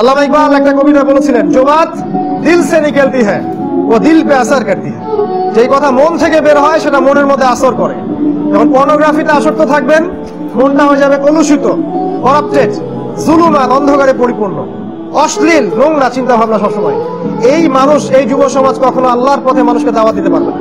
আল্লামা ইকবাল একটা কবিতা বলেছিলেন, জমাত দিল সে নিকেলতি হ্যাঁ ও দিল পে আসার করতি হ্যাঁ যেই কথা মন থেকে বের হয়, সেটা মনের মধ্যে আসর করে। যখন পর্নোগ্রাফিতে আসক্ত থাকবেন, মনটা হয়ে যাবে কলুষিত করাপ্টেড জুলুমান অন্ধকারে পরিপূর্ণ, অশ্লীল, নোংরা চিন্তা ভাবনা সবসময়। এই মানুষ, এই যুব সমাজ কখনো আল্লাহর পথে মানুষকে দাওয়া দিতে পারবে না।